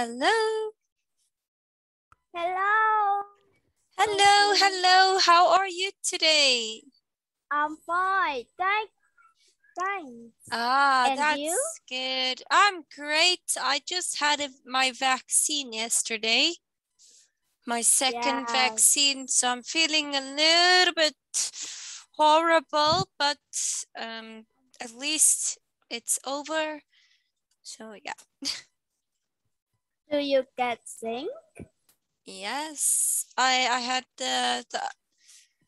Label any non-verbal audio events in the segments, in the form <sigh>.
Hello. Hello. Hello, hello. How are you today? I'm fine. Thank, thanks. Ah, And that's you? good. I'm great. I just had a, my vaccine yesterday. My second vaccine, so I'm feeling a little bit horrible, but um, at least it's over. So yeah. Do you get sick? Yes, I I had the, the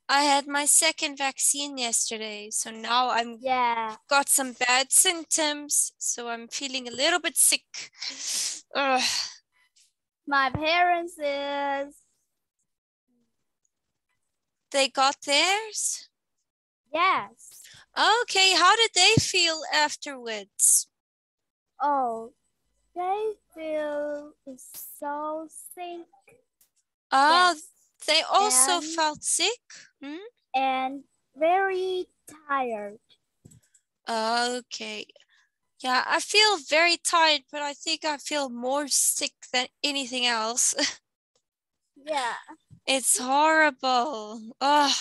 I had my second vaccine yesterday, so now I'm Yeah. got some bad symptoms, so I'm feeling a little bit sick. Ugh. My parents is They got theirs? yes. Okay, how did they feel afterwards? Oh, they feel so sick Oh, Yes. they also And- felt sick? Hmm? and very tired. Okay. Yeah, I feel very tired, but I think I feel more sick than anything else. <laughs> Yeah. It's horrible. Oh,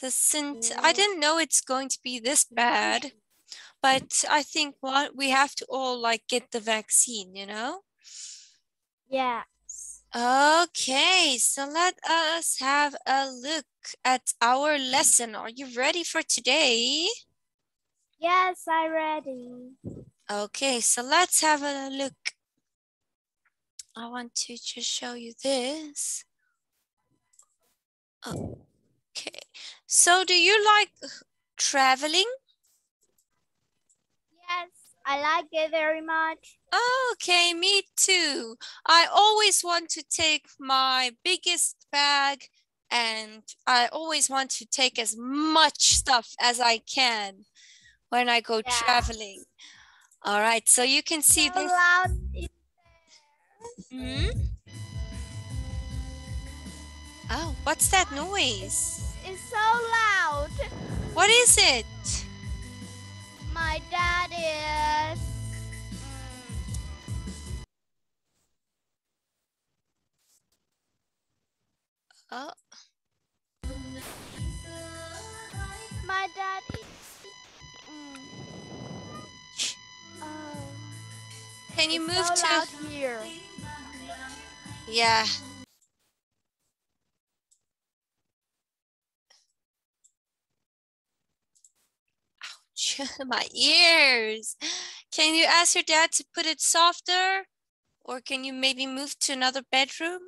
the scent. I didn't know it's going to be this bad, but I think what we have to all like get the vaccine, you know? Yeah. Okay, so let us have a look at our lesson. Are you ready for today? Yes, I'm ready. Okay, so let's have a look. I want to just show you this. Okay, so do you like traveling? I like it very much. Okay, me too. I always want to take my biggest bag and I always want to take as much stuff as I can when I go Yeah. traveling. All right, so you can see So this. loud in Hmm? Oh, what's that noise? It's so loud. What is it? My dad is. mm, Oh, my dad is. mm, oh, can you it's move so to? here. Yeah. <laughs> my ears. Can you ask your dad to put it softer? Or can you maybe move to another bedroom?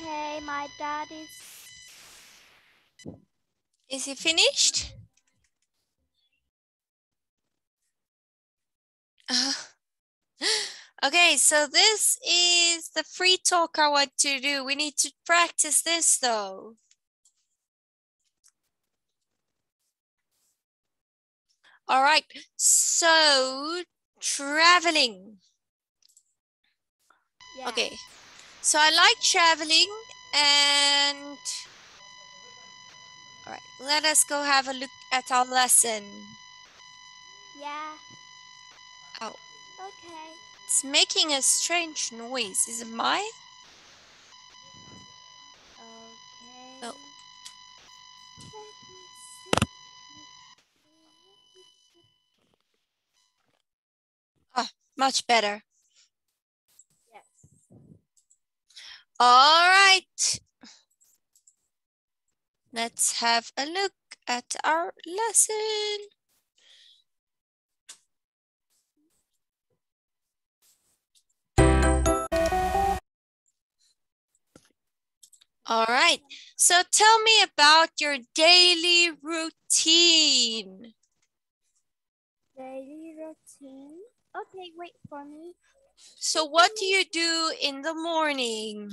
Okay, my dad is. Is he finished? Uh, <gasps> okay, so this is the free talk I want to do. We need to practice this though. All right, so traveling. Yeah. Okay, so I like traveling and all right, let us go have a look at our lesson. Yeah. Oh. Okay. It's making a strange noise. Is it mine? Okay. Oh. See. Much better. Yes. All right. Let's have a look at our lesson. All right, so tell me about your daily routine. Daily routine. Okay, wait for me. So what do you do in the morning?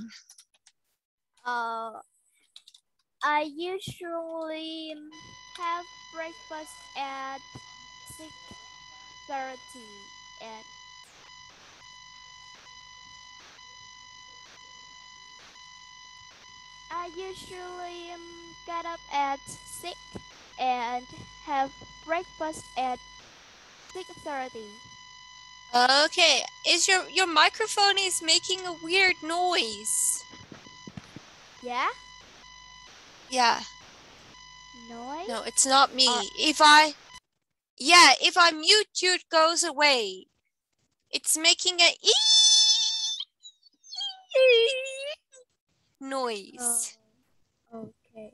Uh, I usually have breakfast at six thirty and I usually get up at six and have breakfast at six thirty. Okay, is your your microphone is making a weird noise? Yeah, Yeah, noise. no, it's not me. Uh, if I, yeah, if I mute you, it goes away. It's making a noise. Oh, okay.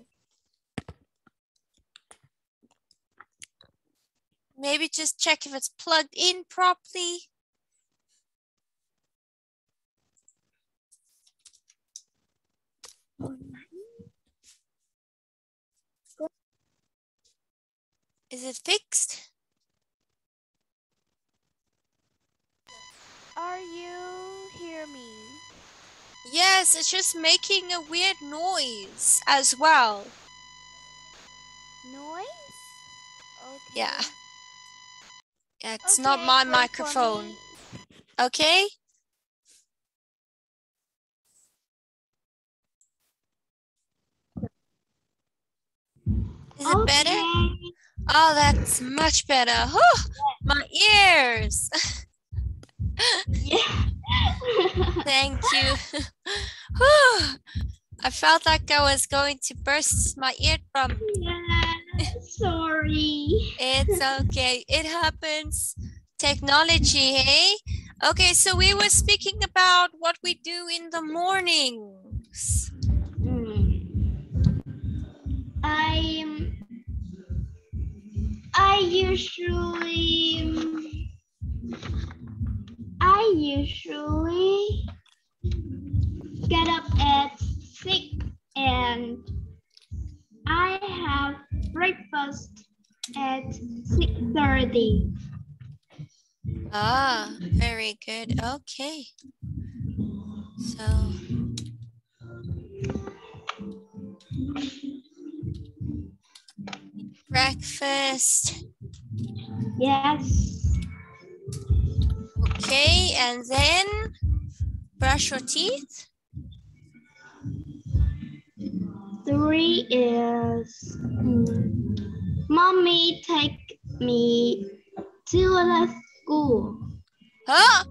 Maybe just check if it's plugged in properly. Is it fixed? Are you hear me? Yes, it's just making a weird noise as well. Noise? Okay. Yeah. Yeah, It's not my microphone. Okay? Is it better? Oh, that's much better. Oh, my ears. Yeah. <laughs> Thank you. <laughs> Whew. I felt like I was going to burst my eardrum. yeah. Sorry. It's okay. It happens. Technology, hey? Okay, so we were speaking about what we do in the mornings. Hmm. I I usually I usually get up at six and I have breakfast at six thirty. Ah, very good. Okay. So, breakfast. Yes. Okay, and then brush your teeth. Three is mm, mommy take me to the school. Huh?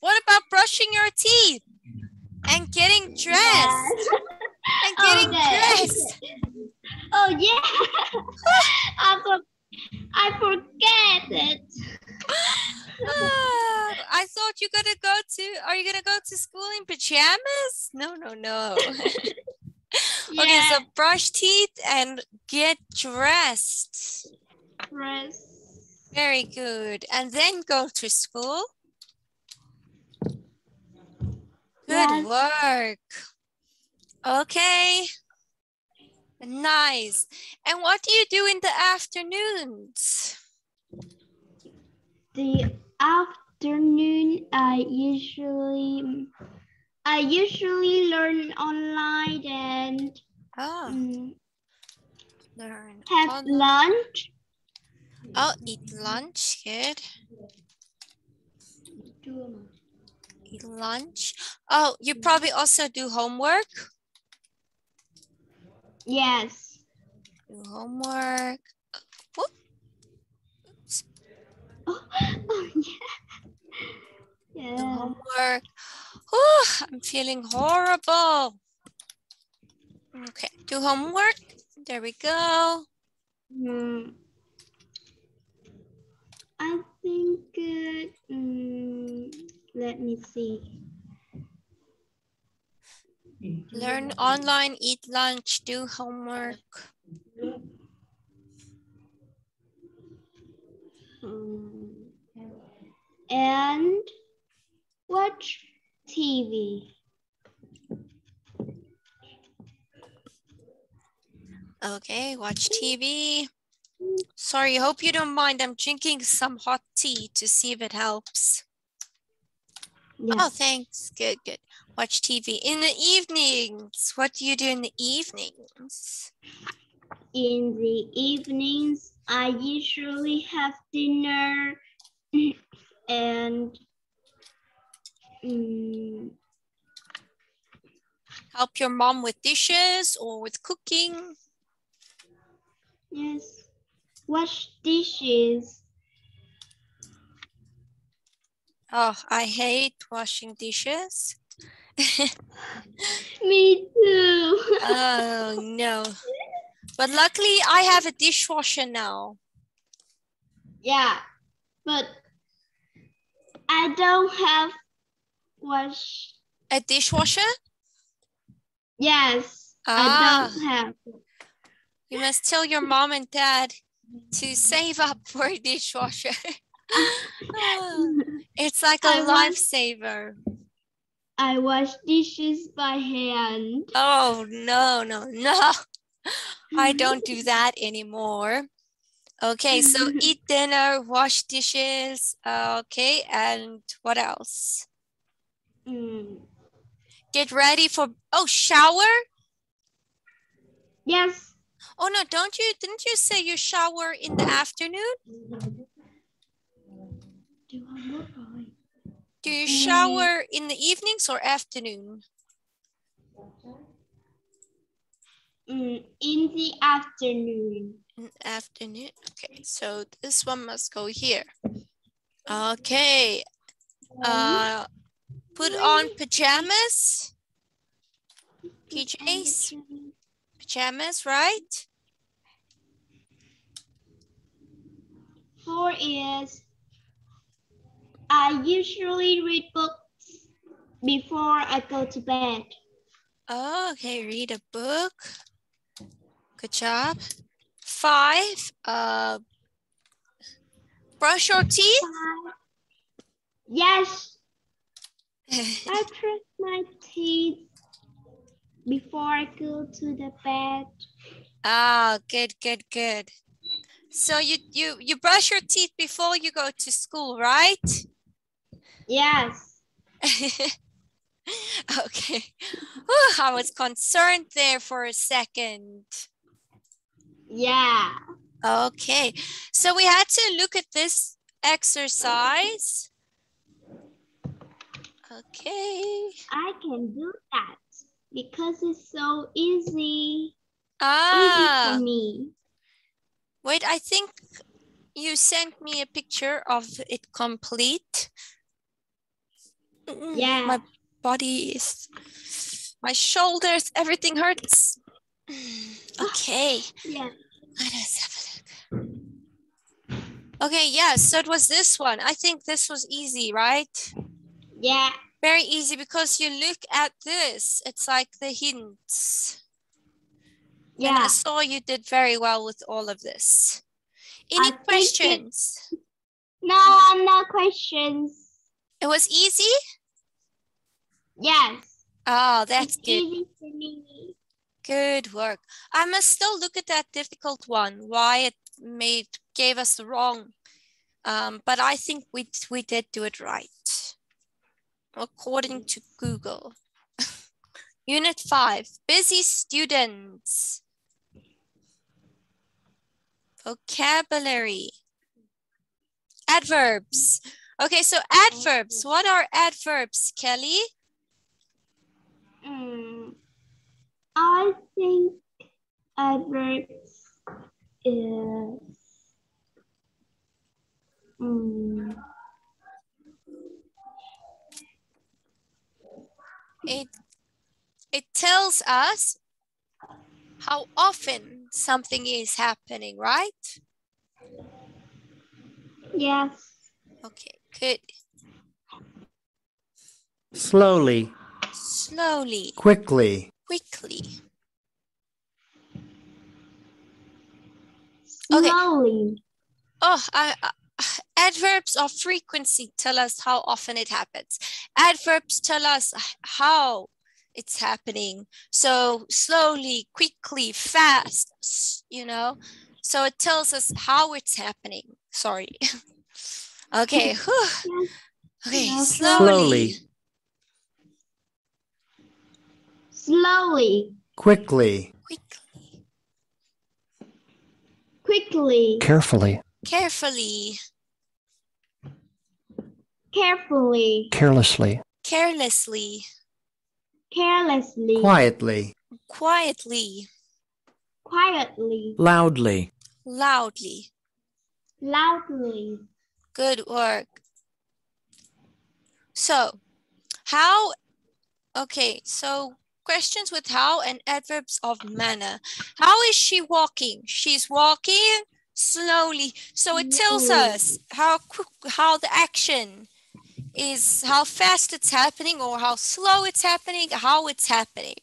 What about brushing your teeth and getting dressed? Yes. And getting <laughs> Okay. dressed. Oh yeah, I for, I forget it. Ah, I thought you gonna go to. Are you gonna go to school in No, no, no. <laughs> Okay, so brush teeth and get dressed. press. Very good. And then go to school. Good Yes. work. Okay. Nice. And what do you do in the afternoons? The afternoon, I usually I usually learn online and Oh, mm, learn. have on- lunch. Oh, eat lunch. Good. Eat lunch. Oh, you probably also do homework. Yes. Do homework. Whoop. Oops. Oh, <laughs> oh yeah. Do Yeah. homework. Oh, I'm feeling horrible. Okay, do homework. There we go. Mm, I think, uh, mm, let me see. Learn online, eat lunch, do homework. Um, and watch TV. Okay, watch TV. Sorry, hope you don't mind. I'm drinking some hot tea to see if it helps. Yeah. Oh, thanks. Good, good. Watch TV. In the evenings, what do you do in the evenings? In the evenings, I usually have dinner <clears throat> and mm, Help your mom with dishes or with cooking? yes, wash dishes. Oh, I hate washing dishes. <laughs> Me too. Oh, no. But luckily, I have a dishwasher now. yeah, but I don't have wash. A dishwasher? Yes, Ah. I don't have. You must tell your mom and dad to save up for a dishwasher. <laughs> it's like a lifesaver. I wash dishes by hand. Oh, no, no, no. I don't do that anymore. Okay, so <laughs> eat dinner, wash dishes. uh, Okay, and what else? Get ready for, oh, shower? Yes. Oh, no, don't you, didn't you say you shower in the afternoon? Do you shower in the evenings or afternoon? Mm, in the afternoon. In afternoon. Okay, so this one must go here. Okay, uh, put on pajamas. PJs, pajamas, right? Four is I usually read books before I go to bed. Okay, read a book. Good job. Five, uh, brush your teeth. Yes, <laughs> I brush my teeth before I go to the bed. ah, good, good, good. So you, you, you brush your teeth before you go to school, right? Yes. <laughs> okay. Whew, I was concerned there for a second. Yeah. Okay. So we had to look at this exercise. Okay. I can do that because it's so easy. Ah, Easy for me. wait, I think you sent me a picture of it complete. Yeah. My body is, my shoulders, everything hurts. <sighs> Okay. Yeah. Let us have a look. Okay, yeah, so it was this one. I think this was easy, right? Yeah. Very easy because you look at this. It's like the hints. And I saw you did very well with all of this. Any I think it- questions? No, no questions. It was easy? Yes. Oh, that's it's good. easy for me. Good work. I must still look at that difficult one, why it made gave us the wrong. Um, but I think we we did do it right. According to Google. <laughs> Unit five, busy students. Vocabulary. Adverbs. Okay, so adverbs. What are adverbs, Kelly? Mm, I think adverbs is mm, it it tells us how often something is happening, right? yes. Okay, good. slowly, Slowly, quickly, quickly. Okay. Slowly. Oh, I I- adverbs of frequency tell us how often it happens. Adverbs tell us how it's happening. So slowly, quickly, fast, you know. So it tells us how it's happening. Sorry. <laughs> okay. <laughs> Okay, Yeah, slowly. Slowly. quickly, Quickly. Quickly. carefully, Carefully. Carefully. carelessly, Carelessly. Carelessly. quietly, Quietly. Quietly. loudly, Loudly. Loudly. Good work. So, how, okay, so questions with how and adverbs of manner. How is she walking? She's walking slowly. So it tells us how how the action is, how fast it's happening or how slow it's happening, how it's happening.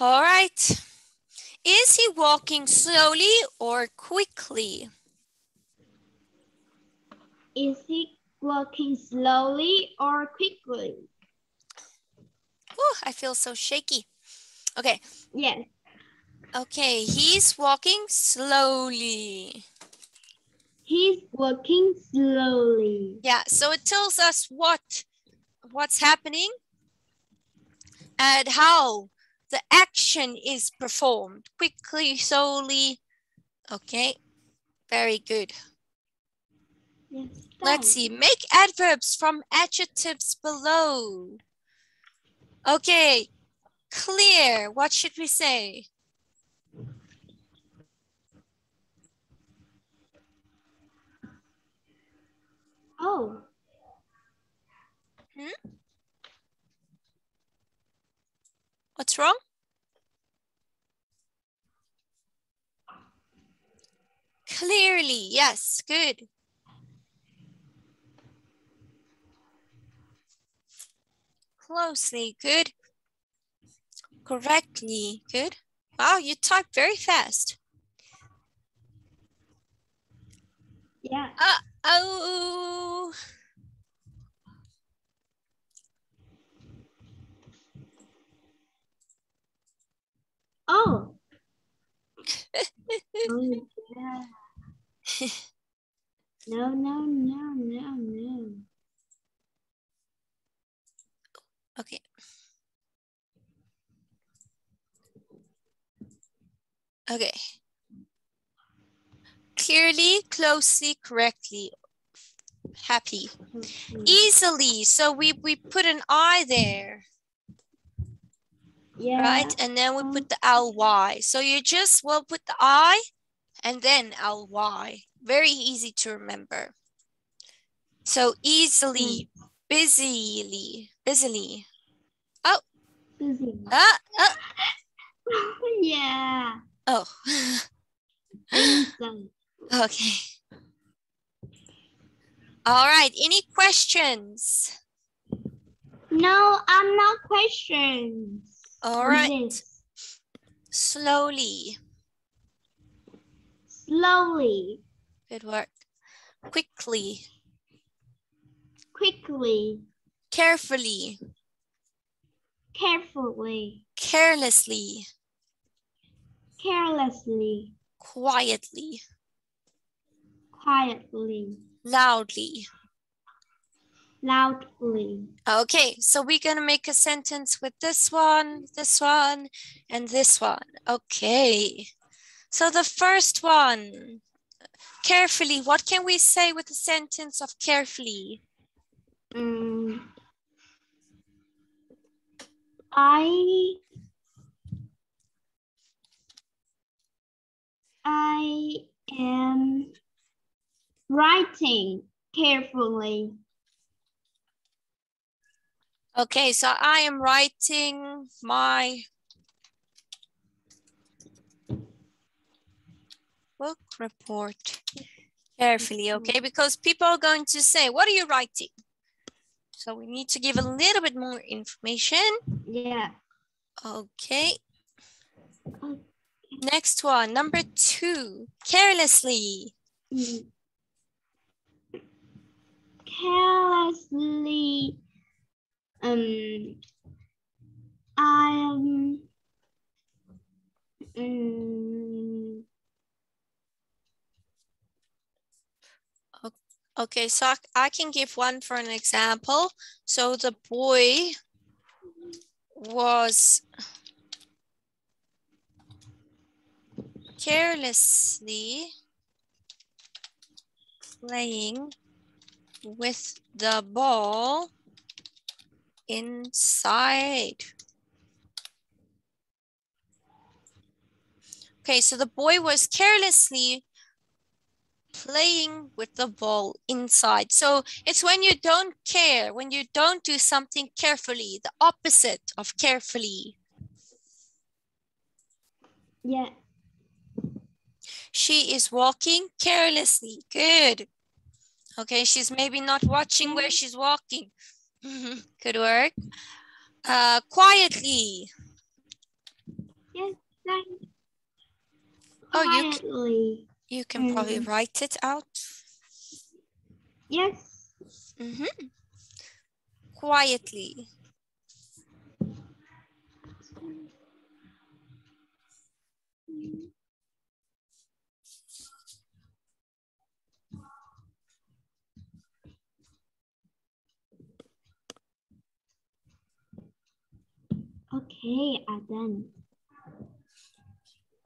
All right. Is he walking slowly or quickly? Is he walking slowly or quickly? Whew, I feel so shaky. Okay. Yes. Okay, he's walking slowly. He's walking slowly. Yeah, so it tells us what what's happening and how the action is performed quickly, slowly. Okay, very good. Yes. Let's see. Make adverbs from adjectives below. Okay, clear. What should we say? Oh. What's wrong? Clearly, yes, good. Closely, good. Correctly, good. Wow, you type very fast. Yeah. Uh oh. Oh. <laughs> oh yeah. No, no, no, no, no. Okay. Okay. Clearly, closely, correctly, happy. Easily. So we, we put an I there, Yeah. right? And then we put the ly. So you just will put the I and then ly. Very easy to remember. So easily, busily, busily. Busy. Ah, ah. <laughs> yeah. Oh, <laughs> okay. All right. Any questions? No, I'm not questions. All on Slowly. Slowly. Good work. Quickly. Quickly. Carefully. Carefully. Carelessly. Carelessly. Quietly. Quietly. Loudly. Loudly. Okay, so we're gonna make a sentence with this one, this one, and this one. Okay. So the first one, carefully, what can we say with the sentence of carefully? Mm. I I am writing carefully. Okay, so I am writing my book report carefully, okay? Because people are going to say, what are you writing? So we need to give a little bit more information. Yeah. Okay. Next one, number two, carelessly. Mm. carelessly um I'm um, Okay, so I can give one for an example. So the boy was carelessly playing with the ball inside. Okay, so the boy was carelessly playing with the ball inside. So it's when you don't care, when you don't do something carefully, the opposite of carefully. yeah. She is walking carelessly. Good. Okay, she's maybe not watching where she's walking. <laughs> Good work. Uh, quietly. Yes, thank Oh, you, c- quietly. you can probably Mm. write it out. Yes. Mhm. Quietly. Okay, I'm.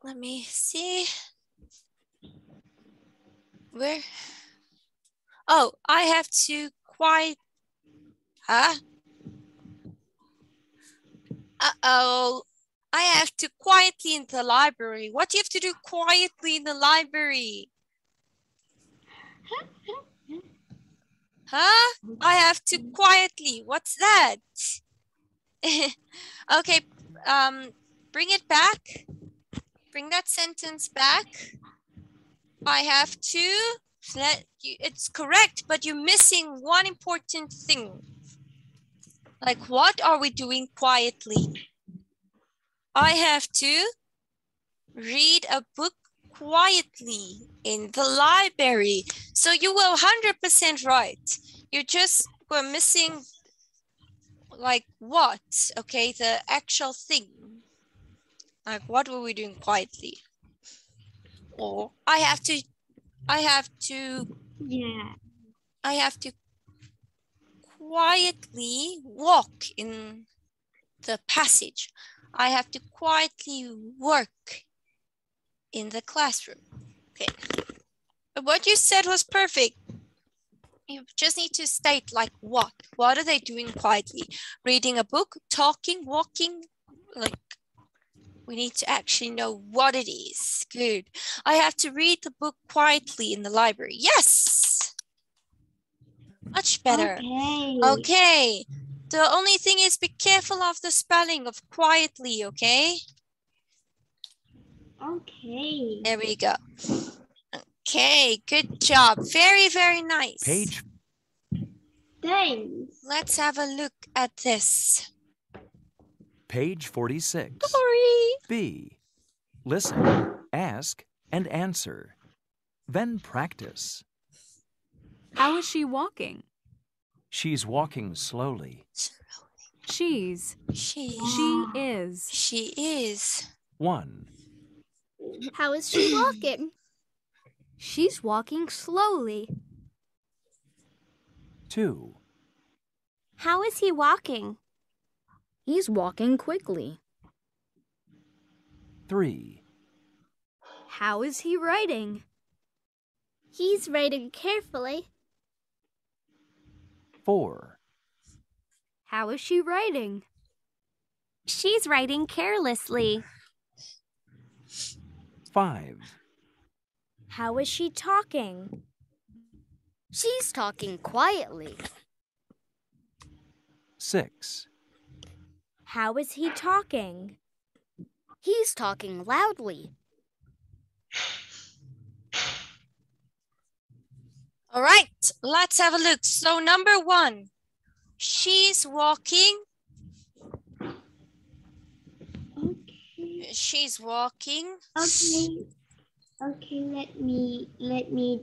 Let me see. Where? Oh, I have to quiet. Huh? Uh-oh. I have to quietly in the library. What do you have to do quietly in the library? <laughs> Huh? I have to quietly. What's that? <laughs> okay, um, bring it back. Bring that sentence back. I have to let you, it's correct, but you're missing one important thing. Like, what are we doing quietly? I have to read a book quietly in the library. So you were 100% right. You just were missing like what? Okay, the actual thing. Like what were we doing quietly? Or I have to I have to Yeah. I have to quietly walk in the passage. I have to quietly work in the classroom. Okay. But what you said was perfect. You just need to state like what? What are they doing quietly? Reading a book, talking, walking, like we need to actually know what it is. Good. I have to read the book quietly in the library. Yes. Much better. Okay. Okay. The only thing is be careful of the spelling of quietly, okay? Okay. There we go. Okay, good job. Very, very nice. Page Thanks. Let's have a look at this. page 46. Sorry. B. Listen, ask, and answer. Then practice. How is she walking? She's walking slowly. She's. She, She is. she is. 1. How is she walking? She's walking slowly. 2. How is he walking? He's walking quickly. 3. How is he writing? He's writing carefully. 4. How is she writing? She's writing carelessly. 5. How is she talking? She's talking quietly. 6. How is he talking? He's talking loudly. All right, let's have a look. So number one, she's walking. Okay. She's walking. Okay. Okay, let me let me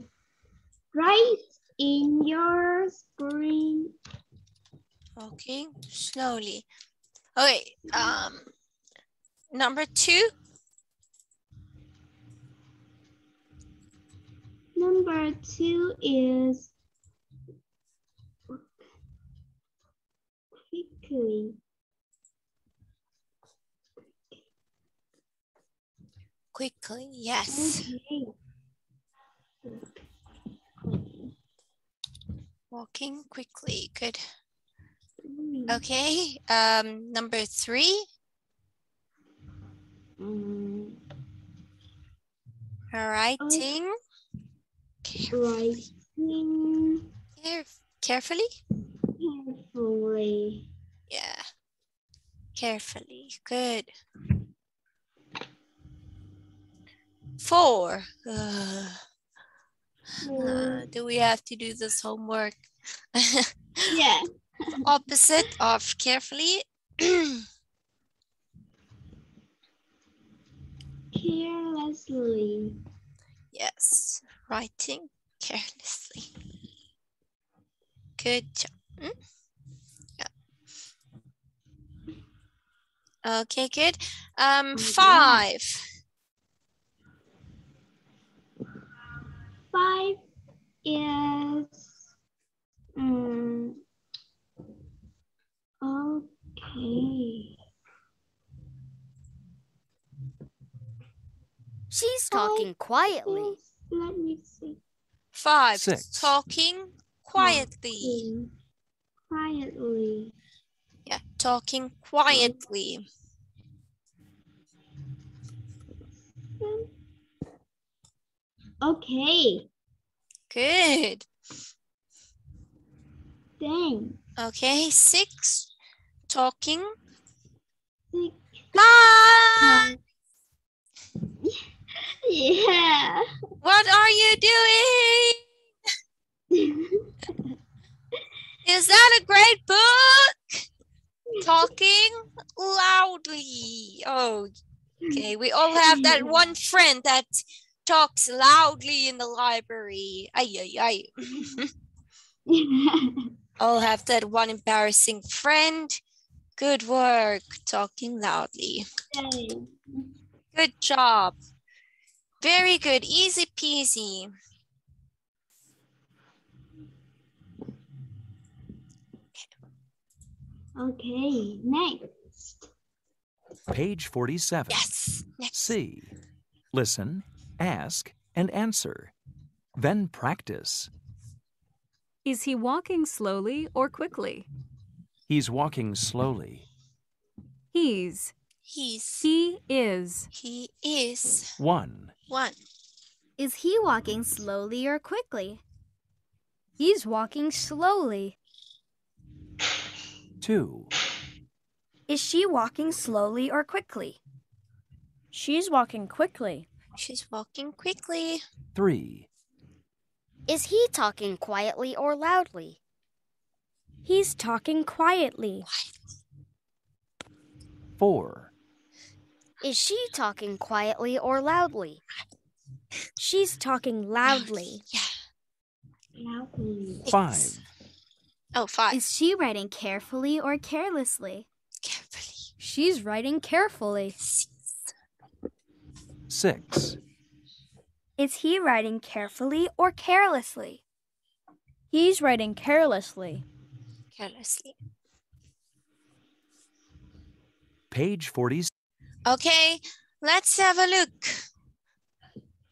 write in your screen. Okay, slowly. Okay. Um, number two. Number two is quickly. Quickly. Yes. Okay. Walking quickly. Good. Okay. Um, number three. Um, Writing. writing Care- carefully. carefully. Yeah. Carefully. Good. Four. Uh, uh, do we have to do this homework? <laughs> Yeah. Opposite of carefully. <clears throat> Carelessly. yes. Writing carelessly. Good job. Mm? Yeah. Okay, good. Um, Mhm. five. Five is um okay. She's talking quietly. Yes, let me see. Five. Six. Talking quietly. Talking Quietly. Yeah, talking quietly. Okay. Good. Thanks. Okay, six. Talking. Six. Mom, Yeah. what are you doing? <laughs> Is that a great book? Talking loudly. Oh, okay. We all have that one friend that talks loudly in the library. Ay, ay, ay. <laughs> all have that one embarrassing friend. Good work, talking loudly. Thanks. Good job. Very good. Easy peasy. okay. Next. Page 47. Yes. Next. C. Listen, ask, and answer. Then practice. Is he walking slowly or quickly? He's walking slowly. He's. He's. He is. He is. 1. One. Is he walking slowly or quickly? He's walking slowly. 2. Is she walking slowly or quickly? She's walking quickly. She's walking quickly. 3. Is he talking quietly or loudly? He's talking quietly. 4. Is she talking quietly or loudly? She's talking loudly. Yeah. Loudly. 5. Oh, five. Is she writing carefully or carelessly? Carefully. She's writing carefully. Six. Is he writing carefully or carelessly? He's writing carelessly. Carelessly. Page 40. Okay, let's have a look.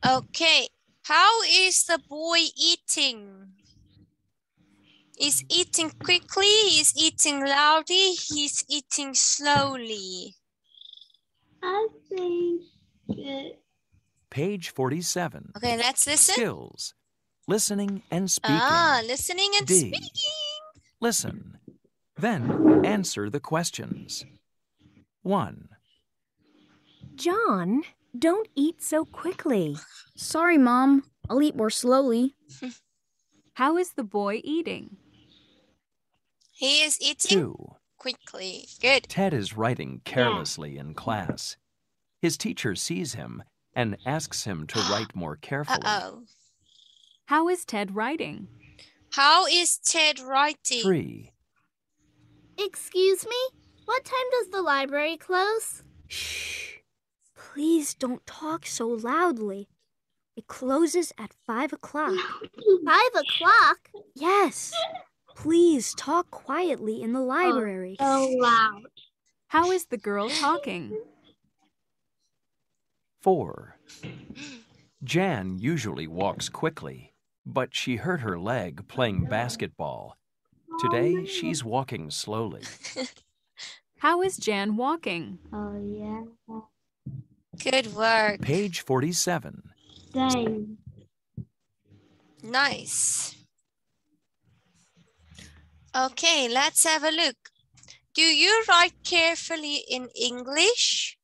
Okay, how is the boy eating? He's eating quickly, he's eating loudly, he's eating slowly. I think it, Page 47. Okay, let's listen. Skills. Listening and speaking. Ah, listening and D. speaking. Listen. Then answer the questions. 1. John, don't eat so quickly. Sorry, Mom. I'll eat more slowly. <laughs> How is the boy eating? He is eating 2. quickly. Good. Ted is writing carelessly in class. His teacher sees him and asks him to write more carefully. Uh-oh. How is Ted writing? How is Ted writing? 3. Excuse me? What time does the library close? Shh. Please don't talk so loudly. It closes at five o'clock. Five o'clock? Yes. Please talk quietly in the library. Oh, so loud. How is the girl talking? 4. Jan usually walks quickly, but she hurt her leg playing basketball. Today, she's walking slowly. <laughs> How is Jan walking? Oh yeah. Good work. Page 47. Same. Nice. Okay, let's have a look. Do you write carefully in English?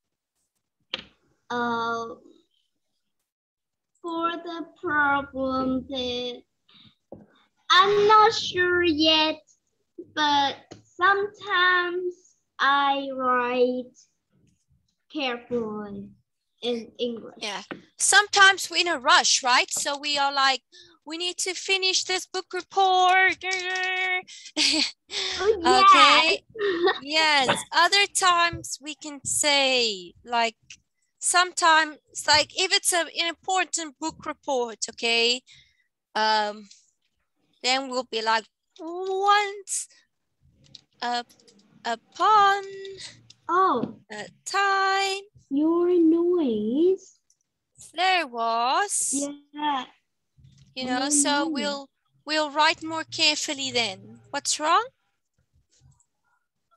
Uh, for the problem that I'm not sure yet, but sometimes I write carefully in English. Yeah. Sometimes we're in a rush, right? So we are like, we need to finish this book report. <laughs> Oh, okay. yes. <laughs> Yes. Other times we can say like sometimes like if it's a, an important book report, okay, um, then we'll be like once up upon Oh, a time your noise. there was Yeah. you know Oh, so no. we'll we'll write more carefully then what's wrong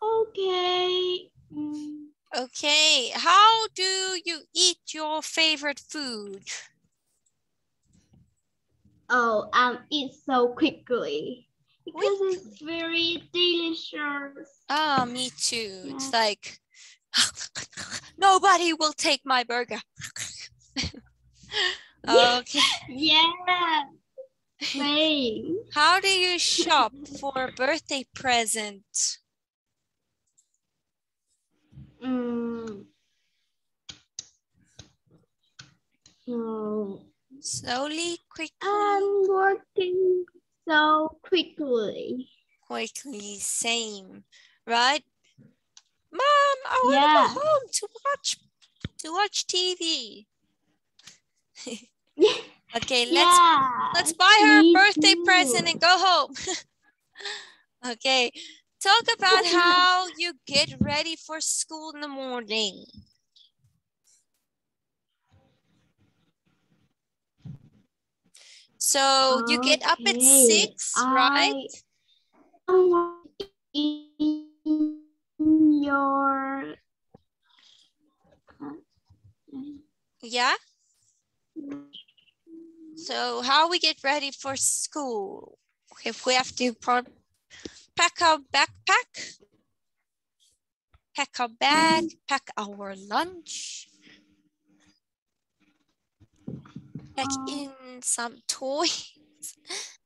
Okay. Mm, okay how do you eat your favorite food? Oh, um, eat so quickly because it's very delicious. ah me too. It's like <laughs> nobody will take my burger. <laughs> Okay. <laughs> Yeah. Same. how do you shop for a birthday present Mm. So slowly quickly I'm working so quickly. quickly same right mom i want to go home to watch to watch tv <laughs> okay let's yeah. let's buy her a birthday too. present and go home <laughs> okay talk about <laughs> how you get ready for school in the morning. So you get up at six right? In your yeah? So how we get ready for school? If we have to pack our backpack, pack our bag, pack our lunch, pack Oh. in some toys. <laughs>